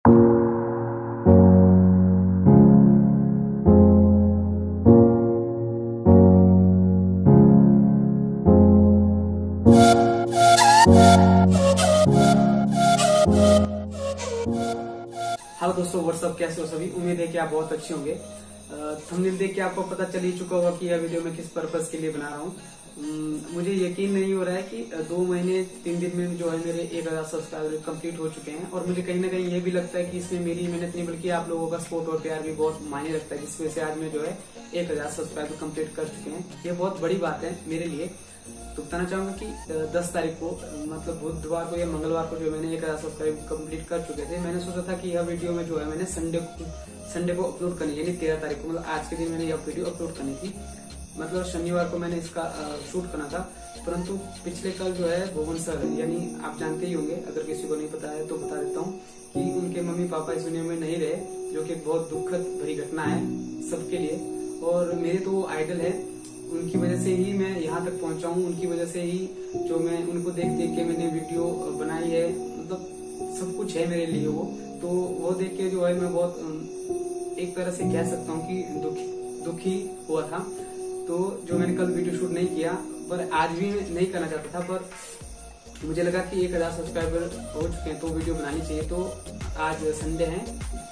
Hello दोस्तों WhatsApp कैसे हो सभी? उम्मीद है कि आप बहुत अच्छे होंगे। थंबनेल देख के आपको पता चल ही चुका होगा कि यह वीडियो मैं किस पर्पज के लिए बना रहा हूँ। मुझे यकीन नहीं हो रहा है कि दो महीने, तीन दिन में जो है मेरे एक हज़ार सब्सक्राइबर कंप्लीट हो चुके हैं। और मुझे कहीं ना कहीं ये भी लगता है कि इसमें मेरी मेहनत नहीं, बल्कि आप लोगों का सपोर्ट और प्यार भी बहुत मायने रखता है जिस वजह से आज मैं जो है एक हज़ार सब्सक्राइबर कंप्लीट कर चुके हैं। ये बहुत बड़ी बात है मेरे लिए। तो बताना चाहूँगा कि 10 तारीख को मतलब बुधवार को या मंगलवार को जो मैंने एक हज़ार सब्सक्राइब कंप्लीट कर चुके थे, मैंने सोचा था कि यह वीडियो में जो है मैंने संडे को संडे को अपलोड करनी यानी तेरह तारीख को मतलब आज के दिन मैंने यह वीडियो अपलोड करनी थी। मतलब शनिवार को मैंने इसका शूट करना था। परंतु पिछले कल जो है, भुवन सर, यानी आप जानते ही होंगे, अगर किसी को नहीं पता है तो बता देता हूँ कि उनके मम्मी पापा इस दुनिया में नहीं रहे, जो कि बहुत दुखद भरी घटना है सबके लिए। और मेरे तो वो आइडल है। उनकी वजह से ही मैं यहाँ तक पहुँचा हूँ। उनकी वजह से ही जो मैं, उनको देख देख के मैंने वीडियो बनाई है। मतलब सब कुछ है मेरे लिए वो। तो वो देख के जो है मैं बहुत एक तरह से कह सकता हूँ कि दुखी दुखी हुआ था। तो जो मैंने कल वीडियो शूट नहीं किया, पर आज भी नहीं करना चाहता था, पर मुझे लगा कि एक हज़ार सब्सक्राइबर हो चुके हैं तो वीडियो बनानी चाहिए। तो आज संडे है,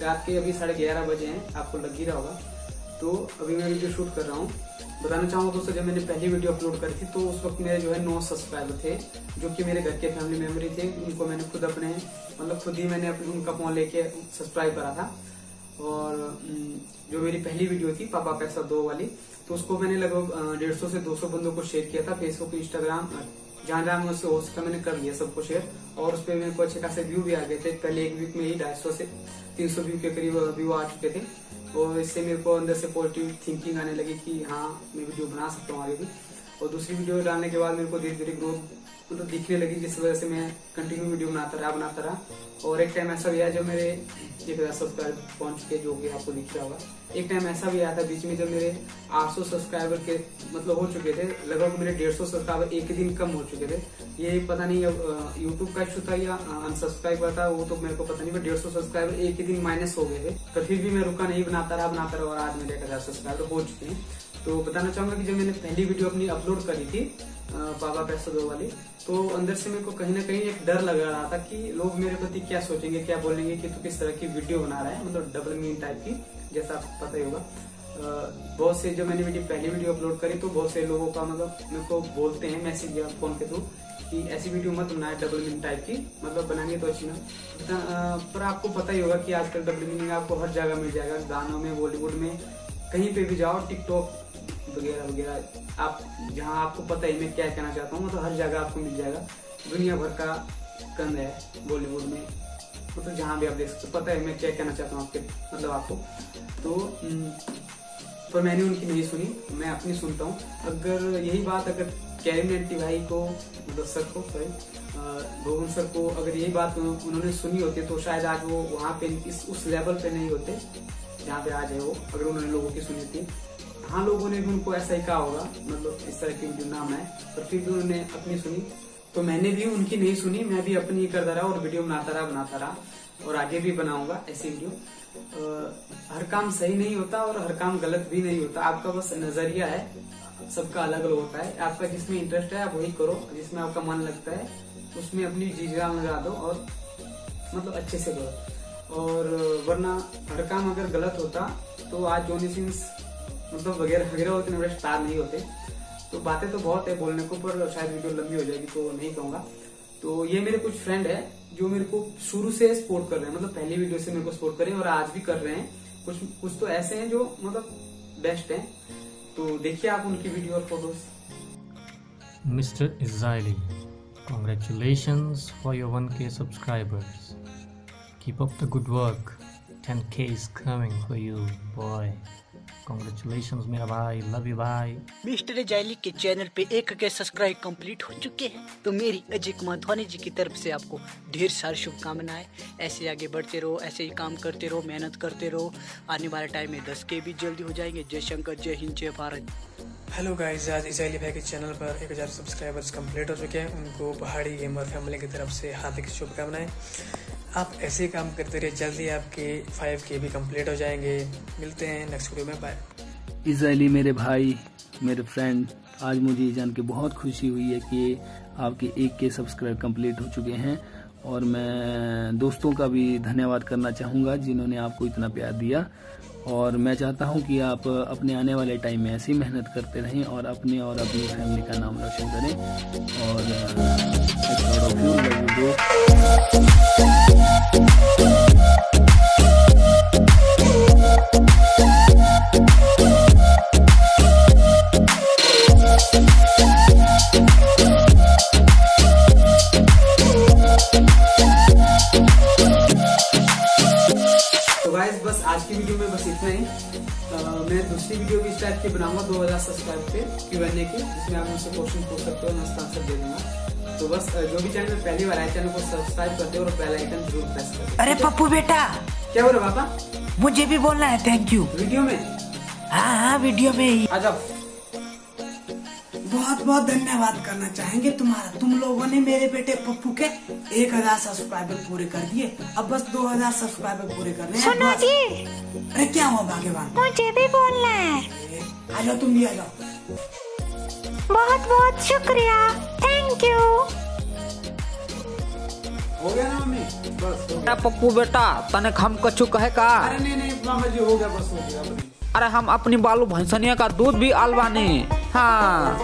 रात के अभी साढ़े ग्यारह बजे हैं, आपको लग ही रहा होगा। तो अभी मैं वीडियो शूट कर रहा हूँ। बताना चाहूँगा दोस्तों, जब मैंने पहली वीडियो अपलोड करी थी तो उस वक्त मेरे जो है नौ सब्सक्राइबर थे, जो कि मेरे घर के फैमिली मेंबर थे। उनको मैंने खुद अपने मतलब खुद ही मैंने अपने, उनका फ़ोन लेके सब्सक्राइब करा था। और जो मेरी पहली वीडियो थी, पापा पैसा दो वाली तो उसको मैंने लगभग डेढ़ सौ से दो सौ बंदों को शेयर किया था फेसबुक इंस्टाग्राम जहाँ जहाँ मैं हो सका मैंने कर लिया सबको शेयर और उस पर मेरे को अच्छे खासे व्यू भी आ गए थे। पहले एक वीक में ही ढाई सौ से तीन सौ व्यू के करीब व्यू आ चुके थे। और इससे मेरे को अंदर से पॉजिटिव थिंकिंग आने लगी कि हाँ मैं वीडियो बना सकता हूँ आगे भी। और दूसरी वीडियो डालने के बाद मेरे को धीरे धीरे ग्रोथ मतलब दिखने लगी जिस वजह से मैं कंटिन्यू वीडियो बनाता रहा बनाता रहा। और एक टाइम ऐसा भी आया जब मेरे एक हज़ार सब्सक्राइबर पहुँच चुके जो कि आपको दिख रहा होगा। एक टाइम ऐसा भी आया था बीच में जब मेरे 800 सब्सक्राइबर के मतलब हो चुके थे, लगभग मेरे 150 सब्सक्राइबर एक ही दिन कम हो चुके थे। ये पता नहीं अब यूट्यूब का इशू था या अनसब्सक्राइबर था, वो तो मेरे को पता नहीं डेढ़ सब्सक्राइबर एक ही दिन माइनस हो गए थे। तो फिर भी मैं रुका नहीं, बनाता रहा बनाता रहा और आज मेरे एक हज़ार सब्सक्राइबर हो चुके हैं। तो बताना चाहूँगा कि जब मैंने पहली वीडियो अपनी अपलोड करी थी बाबा पैसा दो वाली। तो अंदर से मेरे को कहीं ना कहीं एक डर लग रहा था कि लोग मेरे प्रति क्या सोचेंगे, क्या बोलेंगे कि तू किस तरह की वीडियो बना रहा है मतलब डबल मीन टाइप की, जैसा आपको पता ही होगा। बहुत से जब मैंने वीडियो, पहली वीडियो अपलोड करी तो बहुत से लोगों का मतलब मेरे को बोलते हैं मैसेज या फ़ोन के थ्रू कि ऐसी वीडियो मत बनाए डबल मीनिंग टाइप की मतलब बनाएँगे तो अच्छी ना। पर आपको पता ही होगा कि आजकल डबल मीनिंग आपको हर जगह मिल जाएगा, गानों में बॉलीवुड में, कहीं पे भी जाओ टिकटॉक वगैरह वगैरह। आप, जहाँ आपको पता ही मैं क्या कहना चाहता हूँ तो हर जगह आपको मिल जाएगा। दुनिया भर का कंद है बॉलीवुड में। मतलब जहाँ भी आप देख सकते पता है मैं क्या कहना चाहता हूँ आपके मतलब आपको। तो पर मैंने उनकी नहीं सुनी, मैं अपनी सुनता हूँ। अगर यही बात, अगर कैबिनेट भाई को मतलब सर को सॉरी भुवन सर को अगर यही बात उन्होंने सुनी होती तो शायद आज वो वहाँ पे इस, उस लेवल पे नहीं होते जहाँ पे आज है वो, अगर उन्होंने लोगों की सुनी थी हाँ लोगों ने भी उनको ऐसा ही कहा होगा मतलब इस तरह की जो नाम है। पर फिर भी उन्होंने अपनी सुनी। तो मैंने भी उनकी नहीं सुनी, मैं भी अपनी करता रहा और वीडियो बनाता रहा बनाता रहा और आगे भी बनाऊँगा ऐसी वीडियो। हर काम सही नहीं होता और हर काम गलत भी नहीं होता। आपका बस नज़रिया है, सबका अलग अलग होता है। आपका जिसमें इंटरेस्ट है, आप वही करो। जिसमें आपका मन लगता है, उसमें अपनी जीजा लगा दो और मतलब अच्छे से करो। और वरना हर काम अगर गलत होता तो आज जोनी सिंस मतलब वगैरह वगैरह होते बड़े स्टार नहीं होते। तो बातें तो बहुत है बोलने को, पर शायद वीडियो लंबी हो जाएगी तो नहीं कहूँगा। तो ये मेरे कुछ फ्रेंड है जो मेरे को शुरू से सपोर्ट कर रहे हैं मतलब पहली वीडियो से मेरे को सपोर्ट कर रहे हैं और आज भी कर रहे हैं। कुछ कुछ तो ऐसे हैं जो मतलब बेस्ट हैं। तो देखिए आप उनकी वीडियो और photos mister Israeli congratulation for your one K subscribers keep up the good work 10k is coming for you, boy. Congratulation मेरा भाई लव यू भाई मिस्टर जैली के चैनल पे एक के सब्सक्राइब कंप्लीट हो चुके हैं। तो मेरी अजय कुमार धोनी जी की तरफ़ से आपको ढेर सारी शुभकामनाएँ। ऐसे आगे बढ़ते रहो ऐसे ही काम करते रहो मेहनत करते रहो। आने वाले टाइम में दस के भी जल्दी हो जाएँगे। जय शंकर जय हिंद जय भारत। हेलो गाइस आज इसैली भाई के चैनल पर एक हज़ार सब्सक्राइबर्स कंप्लीट हो चुके हैं। उनको पहाड़ी गेमर फैमिली की तरफ़ से हार्दिक शुभकामनाएँ। आप ऐसे काम करते रहिए, जल्दी आपके फाइव के भी कंप्लीट हो जाएँगे। मिलते हैं नेक्स्ट वीडियो में बाय इसराइली मेरे भाई, मेरे फ्रेंड आज मुझे ये जान के बहुत खुशी हुई है कि आपके एक के सब्सक्राइब कंप्लीट हो चुके हैं। और मैं दोस्तों का भी धन्यवाद करना चाहूँगा, जिन्होंने आपको इतना प्यार दिया। और मैं चाहता हूँ कि आप अपने आने वाले टाइम में ऐसी मेहनत करते रहें और अपने और अपनी फैमिली का नाम रोशन करें। और वीडियो भी इस टाइप की बनाऊँगा 2000 सब्सक्राइब पे क्यू एन ए के जिसमें आप मुझसे क्वेश्चन पूछ सकते हो मैं उसका आंसर दे दूँगा। तो बस जो भी चैनल में पहली बार आए चैनल को सब्सक्राइब कर दे और बेल आइकन ज़रूर प्रेस कर अरे पप्पू बेटा! क्या बोल रहे पापा? मुझे भी बोलना है थैंक यू वीडियो में? हाँ हाँ वीडियो में ही। आ जाओ। बहुत बहुत धन्यवाद करना चाहेंगे तुम्हारा। तुम लोगों ने मेरे बेटे पप्पू के एक हज़ार सब्सक्राइबर पूरे कर दिए। अब बस दो हज़ार सब्सक्राइबर पूरे करने हैं। सुनो जी। अरे क्या हुआ भाग्यवान? मुझे भी बोलना है। आ जाओ तुम भी आ जाओ। बहुत बहुत शुक्रिया। थैंक यू हो गया ना मम्मी? बस पप्पू बेटा तने हम कछु कहे का? अरे नहीं नहीं मामा जी हो गया बस हो गया। अरे हम अपनी बालू भैंसनिया का दूध भी अलवाने हाँ।